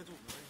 接住。